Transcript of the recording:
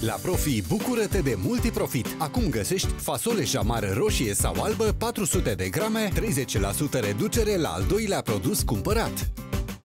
La Profi, bucură-te de multiprofit. Acum găsești fasole jamar roșie sau albă 400 de grame, 30% reducere la al doilea produs cumpărat.